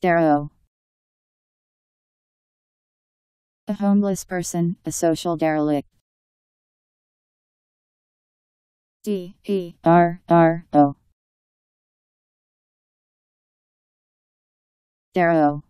Darrow. A homeless person, a social derelict. D E R R O. Darrow.